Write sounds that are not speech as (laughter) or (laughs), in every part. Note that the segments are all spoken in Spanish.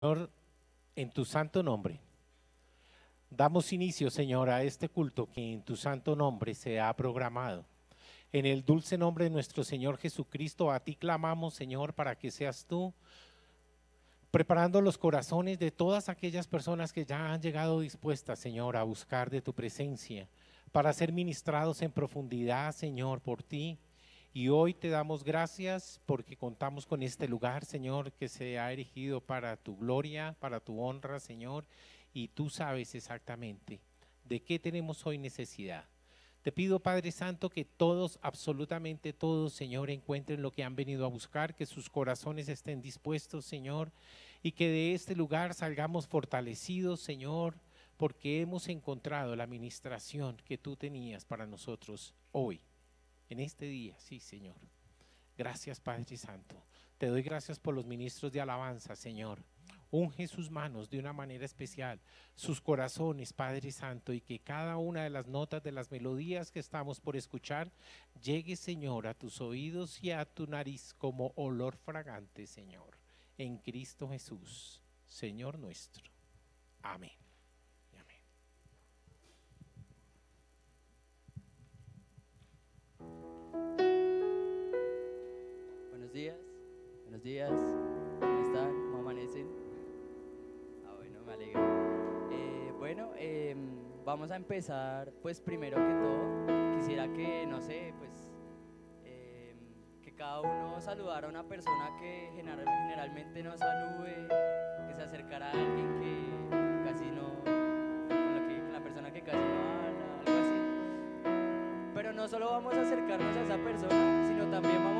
Señor, en tu santo nombre, damos inicio, Señor, a este culto que en tu santo nombre se ha programado. En el dulce nombre de nuestro Señor Jesucristo, a ti clamamos, Señor, para que seas tú preparando los corazones de todas aquellas personas que ya han llegado dispuestas, Señor, a buscar de tu presencia, para ser ministrados en profundidad, Señor, por ti. Y hoy te damos gracias porque contamos con este lugar, Señor, que se ha erigido para tu gloria, para tu honra, Señor. Y tú sabes exactamente de qué tenemos hoy necesidad. Te pido, Padre Santo, que todos, absolutamente todos, Señor, encuentren lo que han venido a buscar, que sus corazones estén dispuestos, Señor, y que de este lugar salgamos fortalecidos, Señor, porque hemos encontrado la administración que tú tenías para nosotros hoy en este día, sí, Señor. Gracias, Padre Santo. Te doy gracias por los ministros de alabanza, Señor. Unge sus manos de una manera especial, sus corazones, Padre Santo, y que cada una de las notas de las melodías que estamos por escuchar llegue, Señor, a tus oídos y a tu nariz como olor fragante, Señor. En Cristo Jesús, Señor nuestro. Amén. Días, buenos días, ¿cómo están? ¿Cómo amanecen? Ah, bueno, me alegra. Eh, bueno, em, vamos a empezar, pues primero que todo, quisiera que, no sé, pues, em, que cada uno saludara a una persona que generalmente no salude, que se acercara a alguien que casi no, con, la persona que casi no habla, algo así. Pero no solo vamos a acercarnos a esa persona, sino también vamos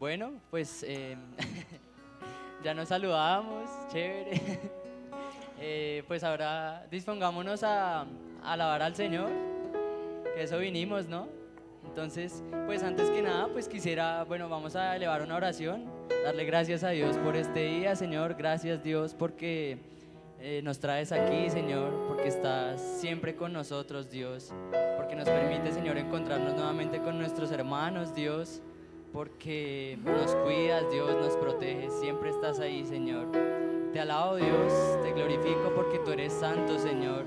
bueno, pues em, (laughs) ya nos saludamos, chévere. (laughs) Eh, pues ahora dispongámonos a, alabar al Señor, que eso vinimos, ¿no? Entonces, pues antes que nada, pues quisiera, bueno, vamos a elevar una oración, darle gracias a Dios por este día, Señor, gracias Dios porque eh, nos traes aquí, Señor, porque estás siempre con nosotros, Dios, porque nos permite, Señor, encontrarnos nuevamente con nuestros hermanos, Dios, porque nos cuidas, Dios, nos proteges, siempre estás ahí, Señor. Te alabo, Dios, te glorifico porque tú eres santo, Señor,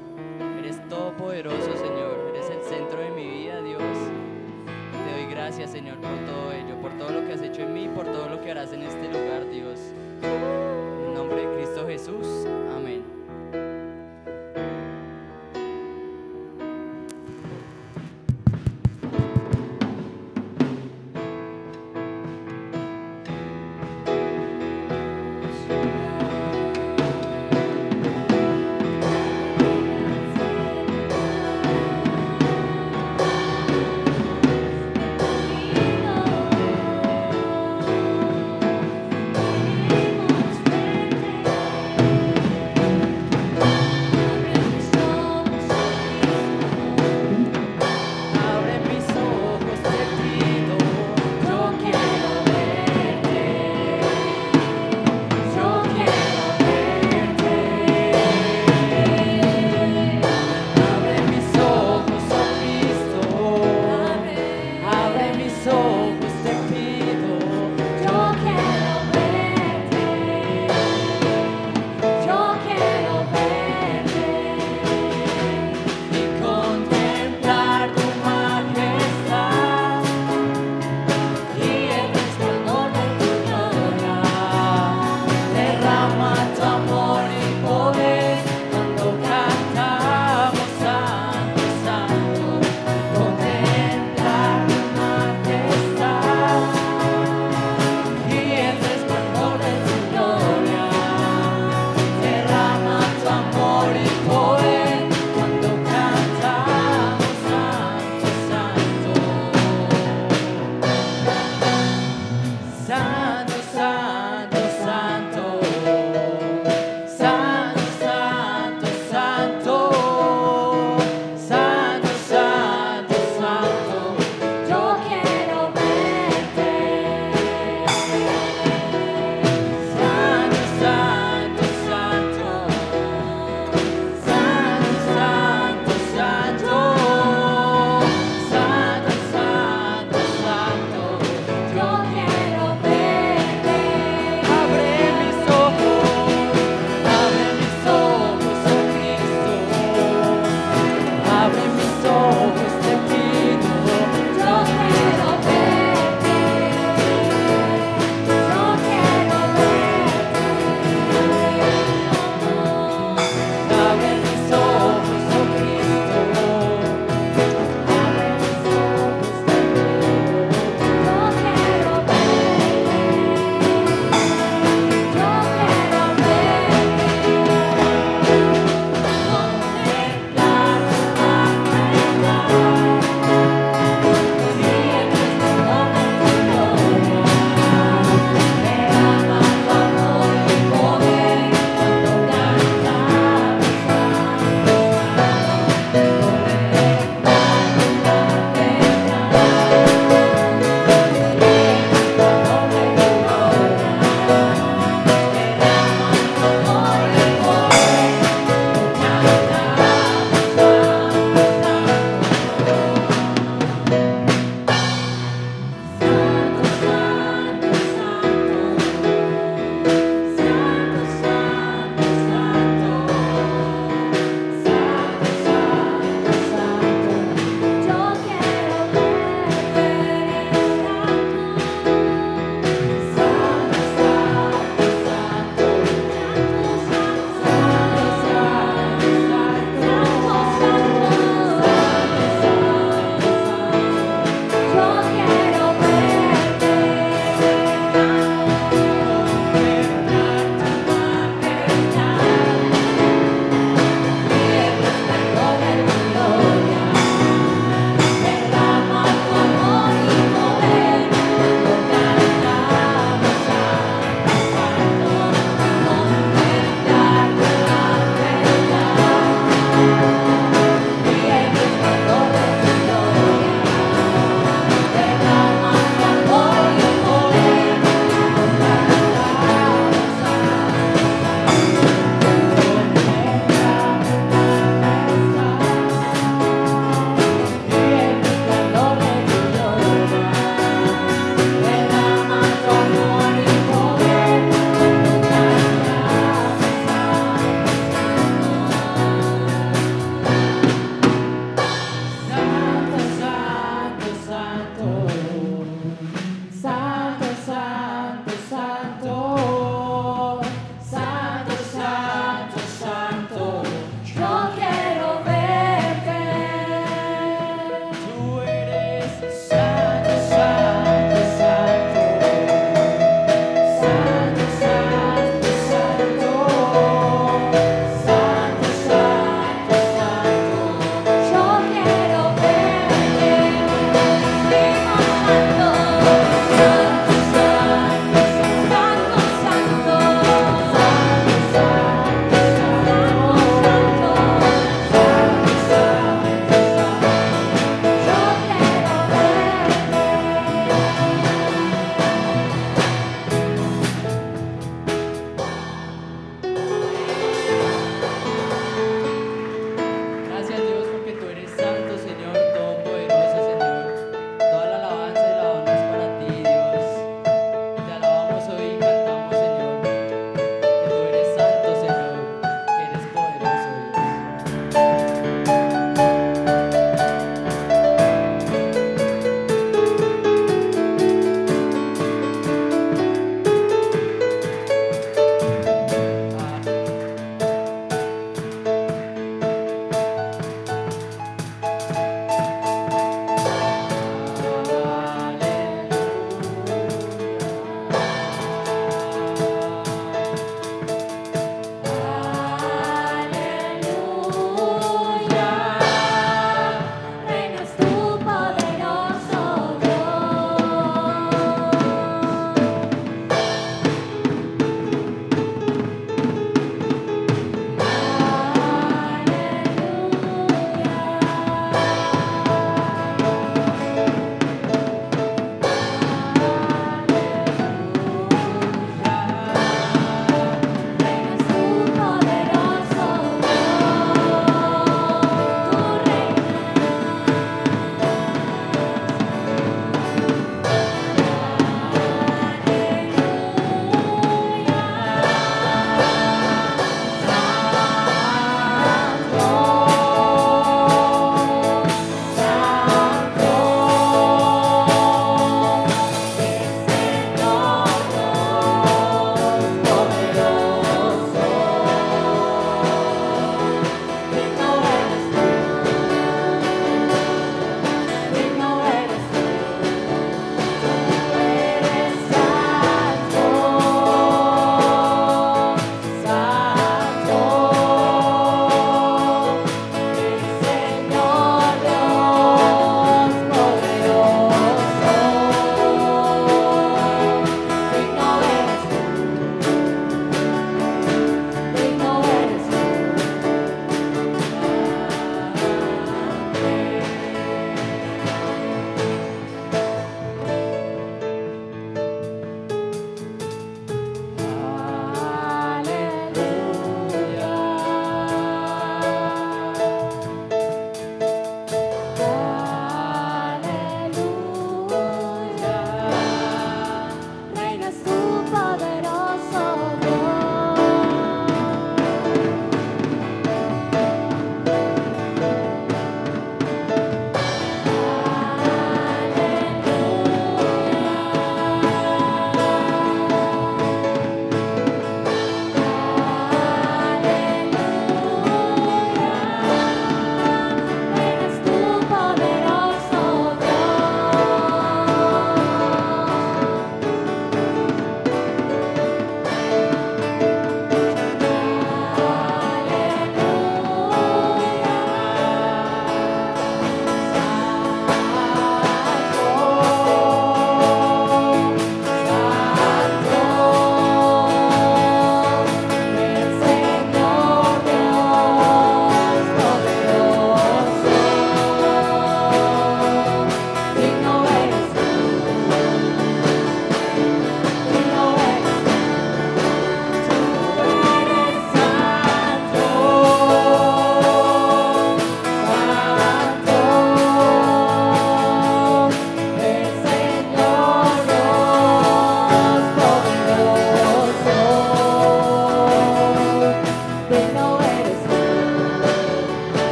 eres todopoderoso, Señor, eres el centro de mi vida, Dios. Te doy gracias, Señor, por todo ello, por todo lo que has hecho en mí, por todo lo que harás en este lugar, Dios. En nombre de Cristo Jesús. Amén.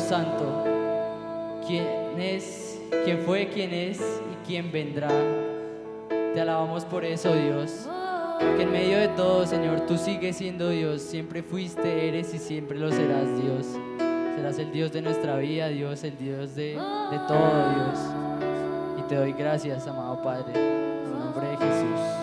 Santo, Santo, quien es, quien fue, quien es y quien vendrá. Te alabamos por eso, Dios. Que en medio de todo, Señor, tú sigues siendo Dios. Siempre fuiste, eres y siempre lo serás, Dios. Serás el Dios de nuestra vida, Dios, el Dios de, de todo, Dios. Y te doy gracias, amado Padre, en el nombre de Jesús.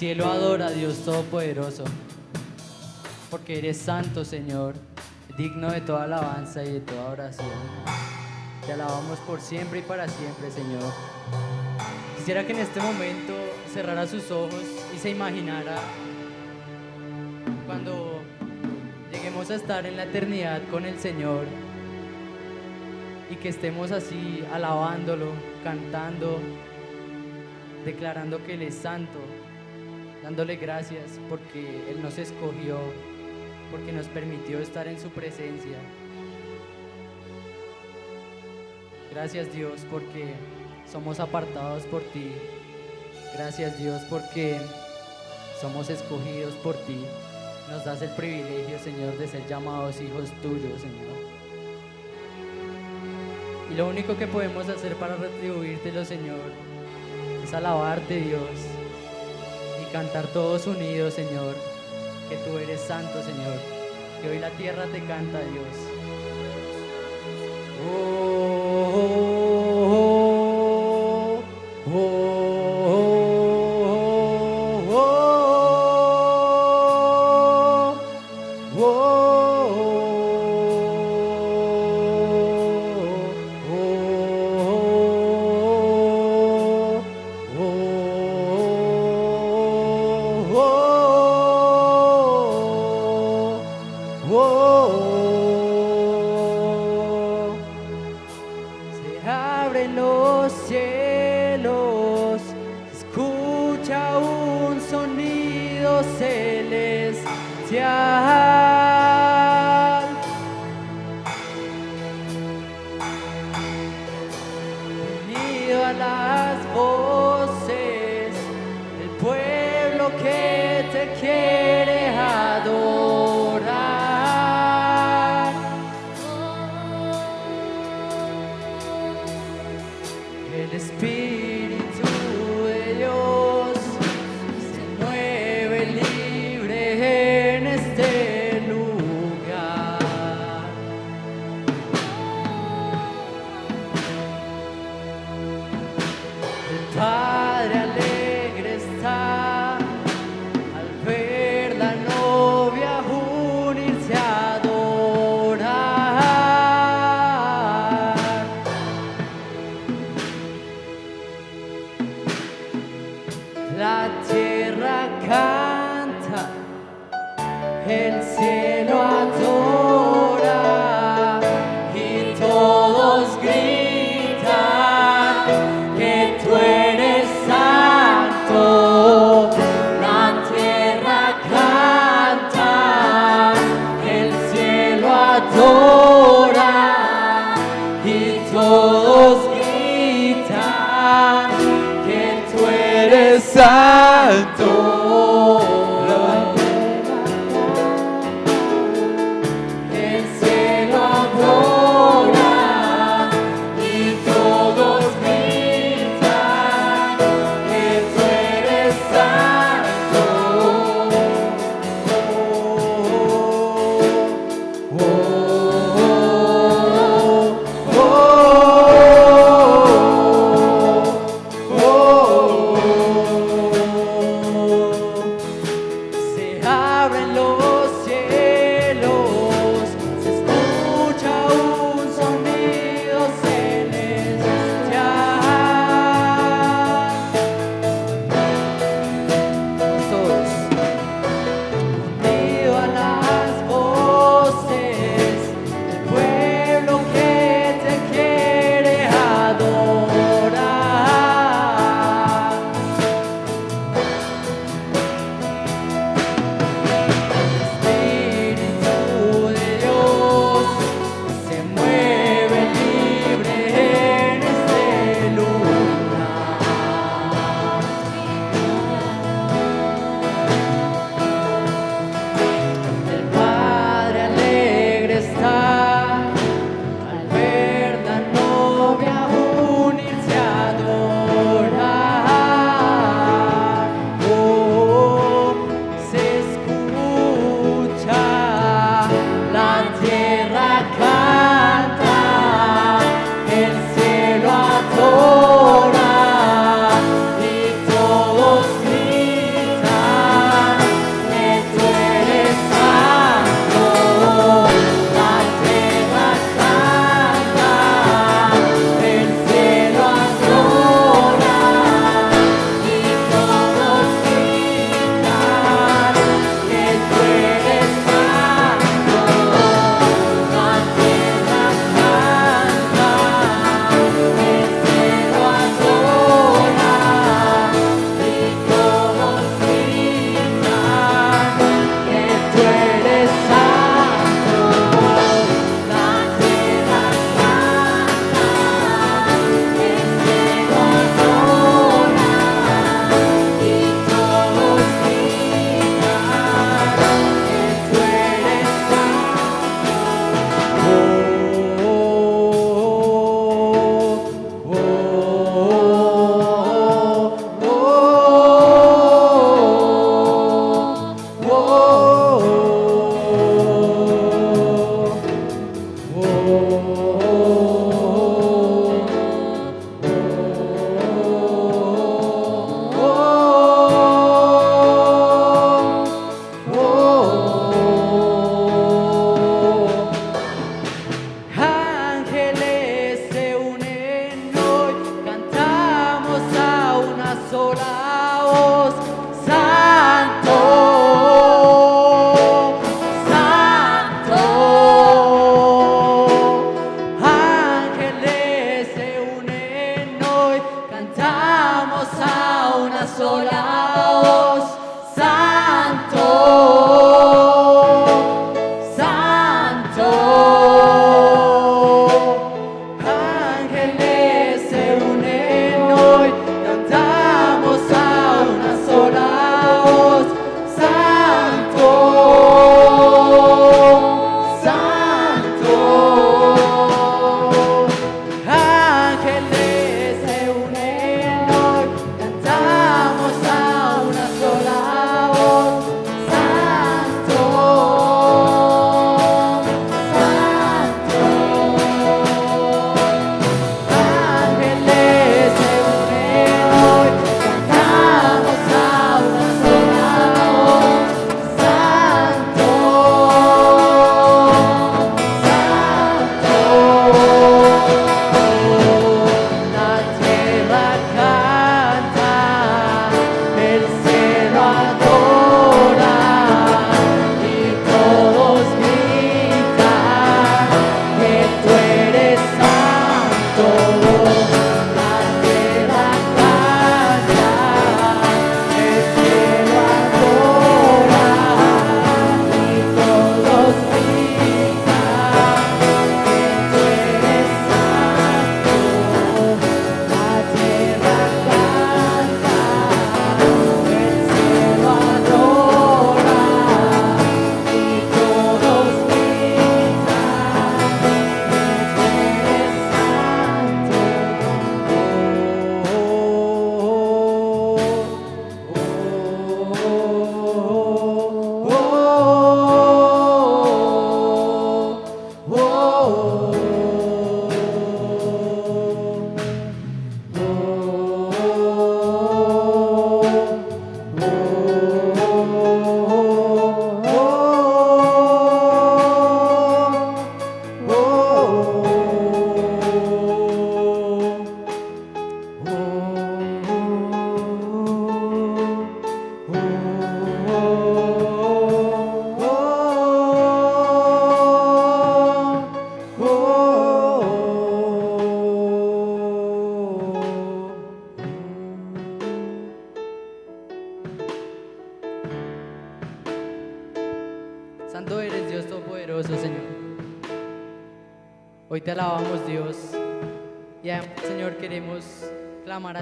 Cielo adora, Dios Todopoderoso, porque eres santo, Señor, digno de toda alabanza y de toda oración. Te alabamos por siempre y para siempre, Señor. Quisiera que en este momento cerrara sus ojos y se imaginara cuando lleguemos a estar en la eternidad con el Señor y que estemos así alabándolo, cantando, declarando que Él es santo, dándole gracias porque Él nos escogió, porque nos permitió estar en su presencia. Gracias Dios porque somos apartados por ti. Gracias Dios porque somos escogidos por ti. Nos das el privilegio, Señor, de ser llamados hijos tuyos, Señor. Y lo único que podemos hacer para retribuírtelo, Señor, es alabarte, Dios, cantar todos unidos, Señor, que tú eres santo, Señor, que hoy la tierra te canta, Dios. El Espíritu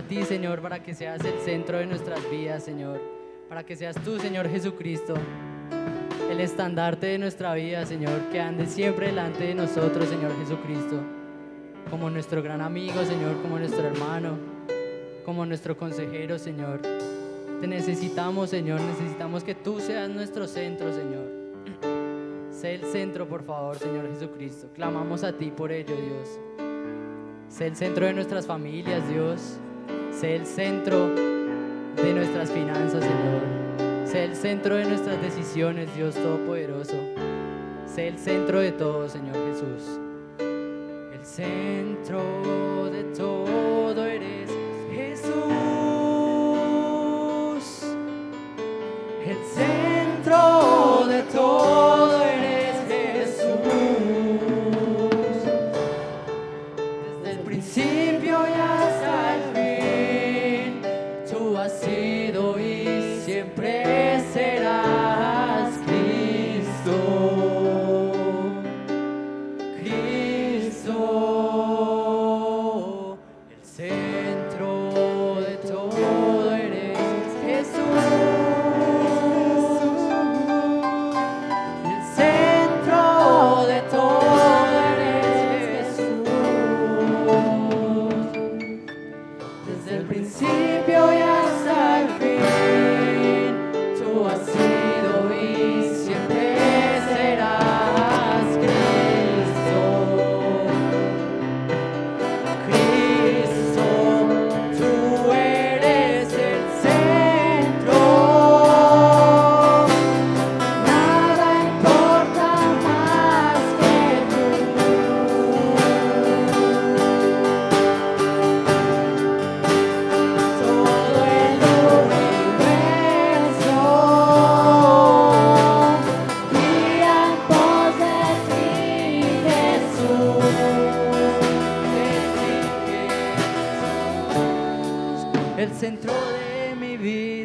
ti Señor para que seas el centro de nuestras vidas Señor. Para que seas tú Señor Jesucristo. El estandarte de nuestra vida Señor. Que ande siempre delante de nosotros Señor Jesucristo. Como nuestro gran amigo Señor. Como nuestro hermano. Como nuestro consejero Señor. Te necesitamos Señor. Necesitamos que tú seas nuestro centro Señor. Sé el centro, por favor, Señor Jesucristo. Clamamos a ti por ello, Dios. Sé el centro de nuestras familias, Dios. Sé el centro de nuestras finanzas, Señor. Sé el centro de nuestras decisiones, Dios Todopoderoso. Sé el centro de todo, Señor Jesús. El centro de todo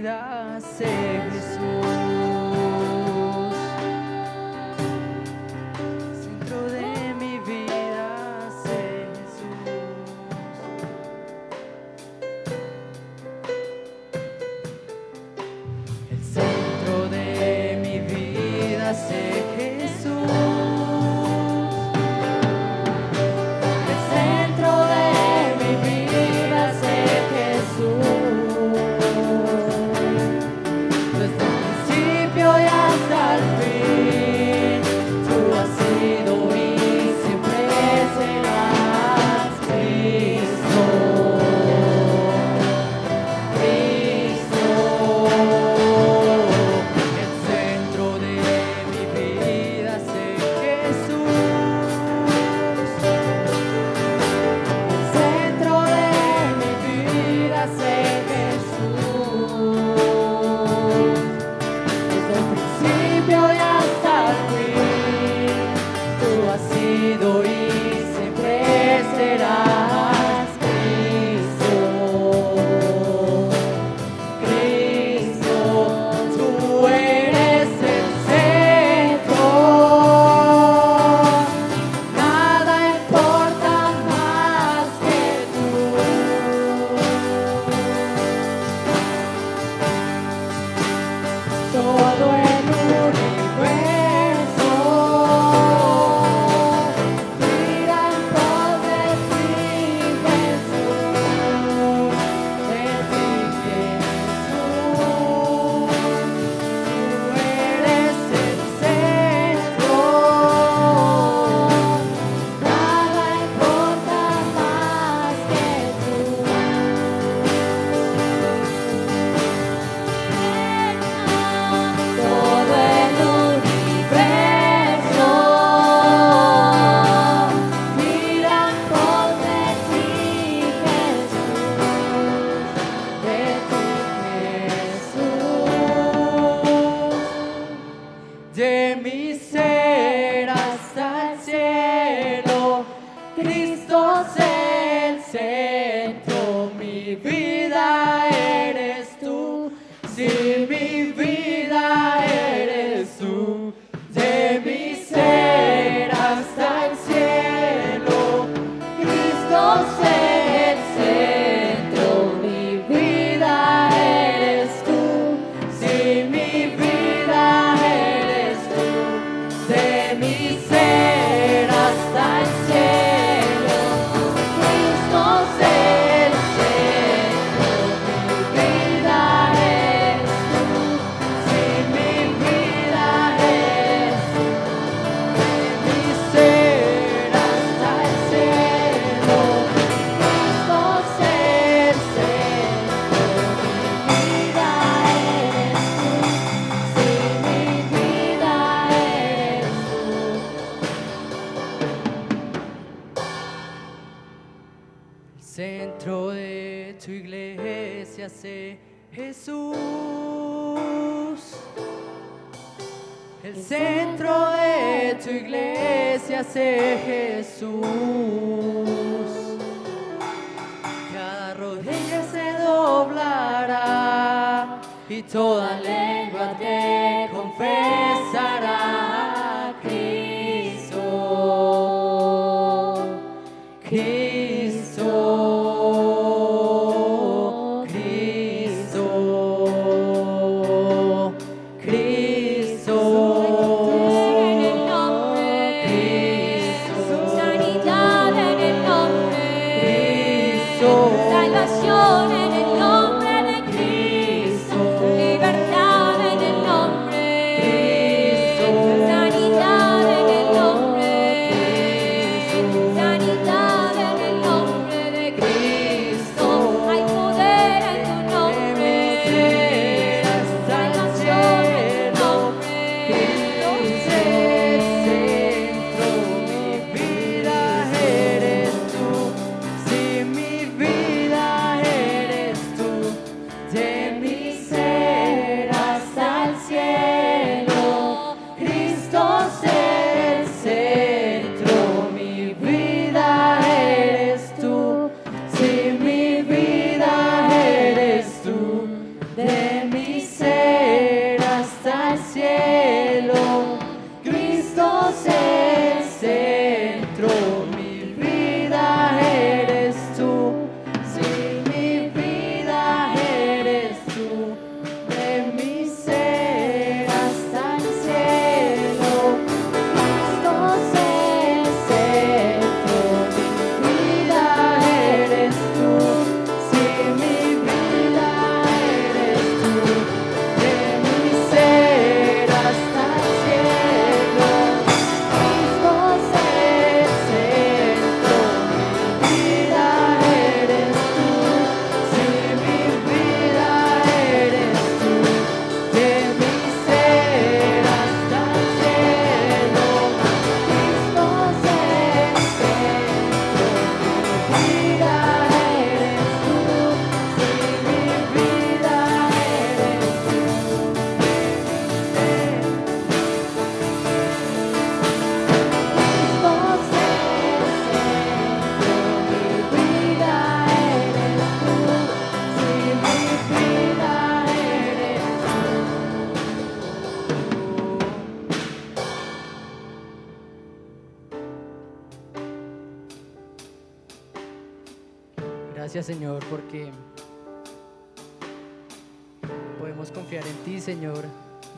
vida seguir.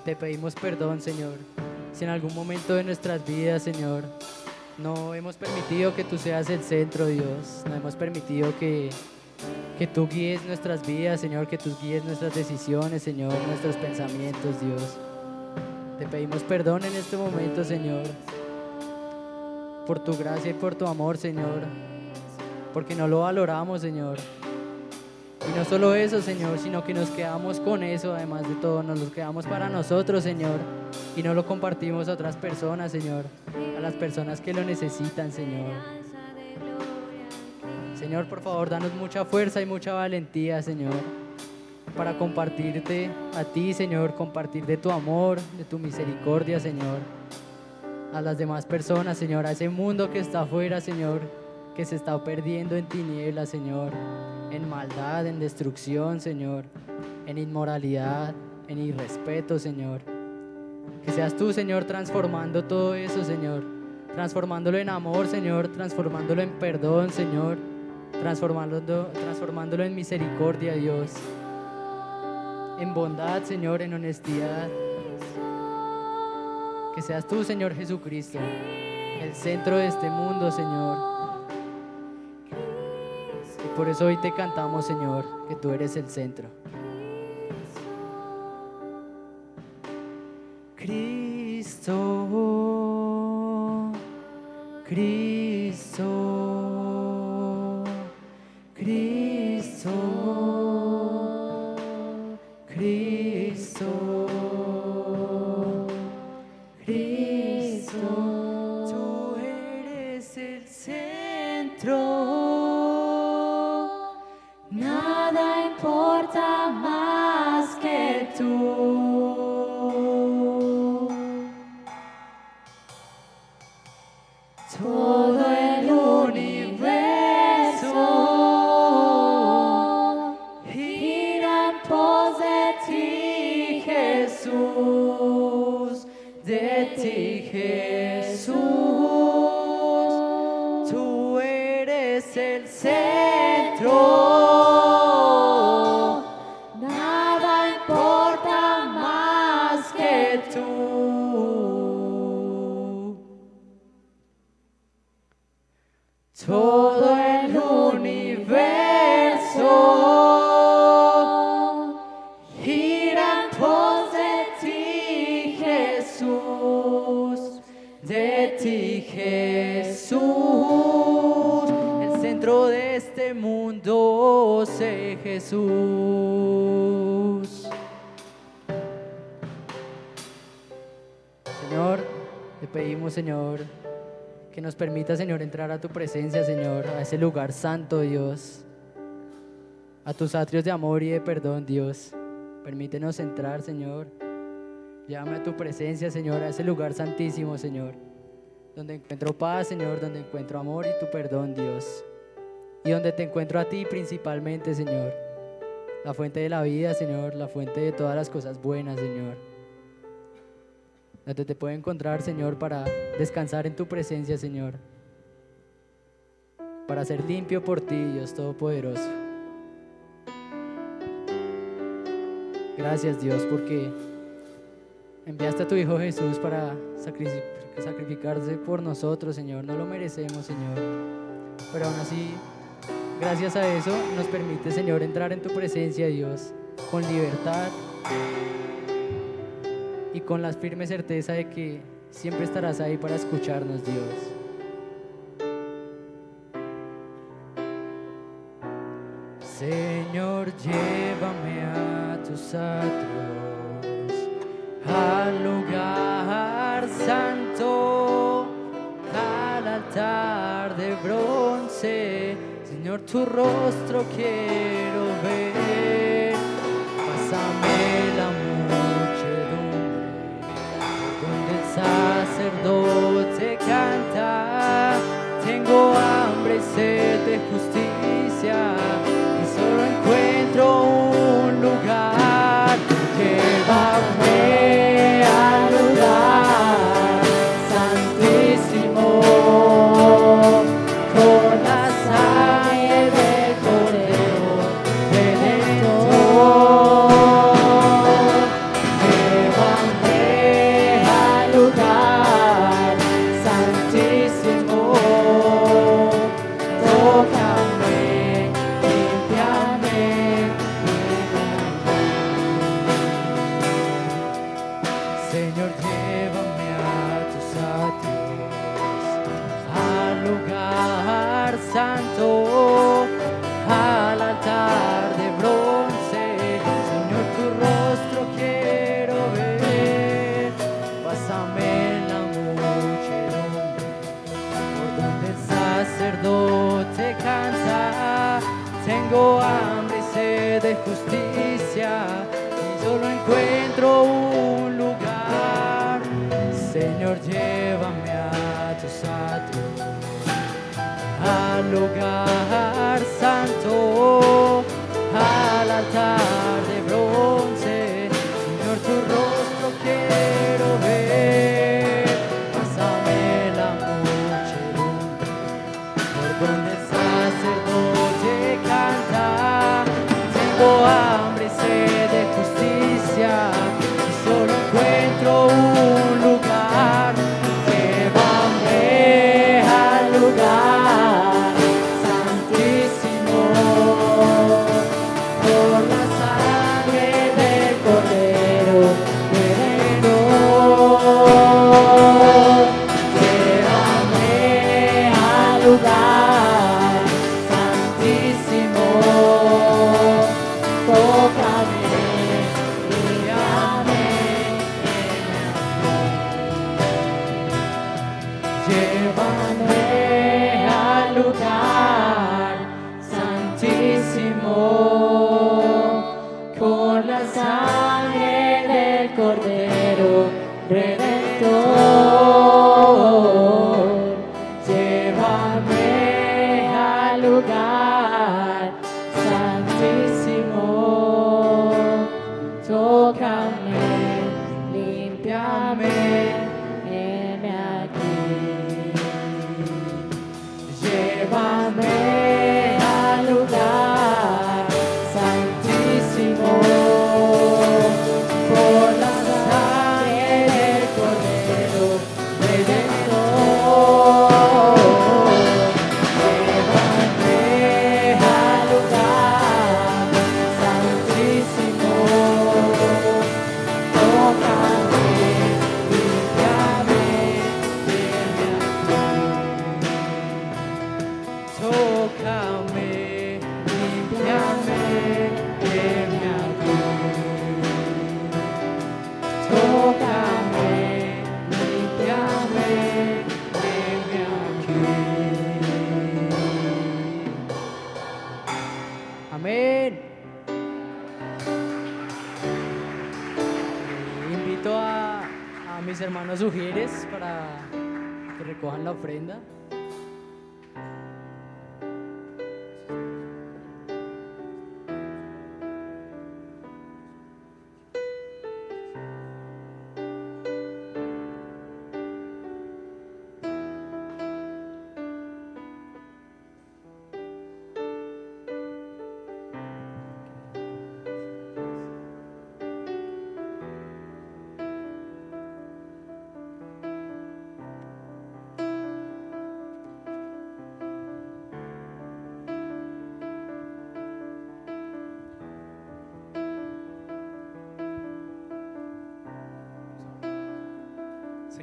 Te pedimos perdón Señor. Si en algún momento de nuestras vidas Señor no hemos permitido que tú seas el centro Dios. No hemos permitido que, que tú guíes nuestras vidas Señor. Que tú guíes nuestras decisiones Señor. Nuestros pensamientos Dios. Te pedimos perdón en este momento Señor. Por tu gracia y por tu amor Señor porque no lo valoramos, Señor. Y no solo eso, Señor, sino que nos quedamos con eso, además de todo, nos lo quedamos para nosotros, Señor, y no lo compartimos a otras personas, Señor, a las personas que lo necesitan, Señor. Señor, por favor, danos mucha fuerza y mucha valentía, Señor, para compartirte a ti, Señor, compartir de tu amor, de tu misericordia, Señor, a las demás personas, Señor, a ese mundo que está afuera, Señor, que se está perdiendo en tinieblas, Señor, en maldad, en destrucción, Señor, en inmoralidad, en irrespeto, Señor. Que seas tú, Señor, transformando todo eso, Señor, transformándolo en amor, Señor, transformándolo en perdón, Señor, transformándolo, transformándolo en misericordia, Dios, en bondad, Señor, en honestidad. Que seas tú, Señor Jesucristo, el centro de este mundo, Señor. Por eso hoy te cantamos, Señor, que tú eres el centro. Señor, que nos permita, Señor, entrar a tu presencia, Señor, a ese lugar santo, Dios, a tus atrios de amor y de perdón, Dios. Permítenos entrar, Señor. Llévame a tu presencia, Señor, a ese lugar santísimo, Señor, donde encuentro paz, Señor, donde encuentro amor y tu perdón, Dios. Y donde te encuentro a ti principalmente, Señor. La fuente de la vida, Señor, la fuente de todas las cosas buenas, Señor. Donde te puedo encontrar, Señor, para descansar en tu presencia, Señor. Para ser limpio por ti, Dios Todopoderoso. Gracias, Dios, porque enviaste a tu Hijo Jesús para sacri- sacrificarse por nosotros, Señor. No lo merecemos, Señor. Pero aún así, gracias a eso, nos permite, Señor, entrar en tu presencia, Dios, con libertad y con la firme certeza de que siempre estarás ahí para escucharnos, Dios. Señor, llévame a tus atrios, al lugar santo, al altar de bronce. Señor, tu rostro quiero ver. Sacerdote canta. Tengo hambre y sed de justicia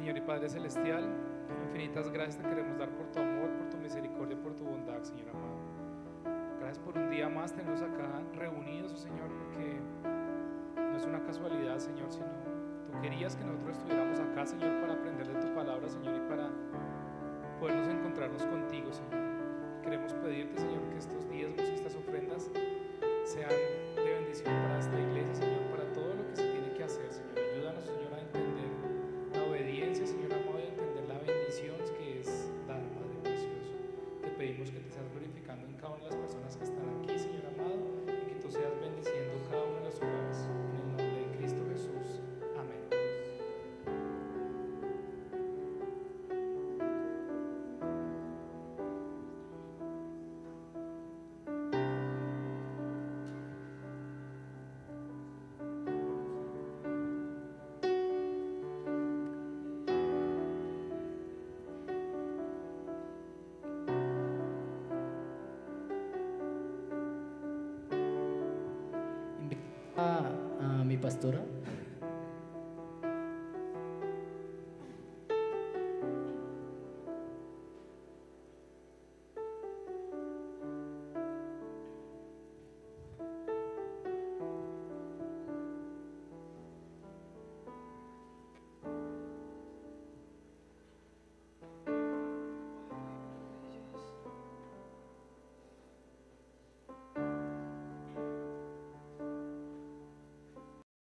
Señor y Padre Celestial, infinitas gracias te queremos dar por tu amor, por tu misericordia, por tu bondad, Señor amado. Gracias por un día más tenernos acá reunidos, oh Señor, porque no es una casualidad, Señor, sino tú querías que nosotros estuviéramos acá, Señor, para aprender de tu palabra, Señor, y para podernos encontrarnos contigo, Señor. Queremos pedirte, Señor, que estos diezmos y estas ofrendas sean de bendición para esta iglesia pastora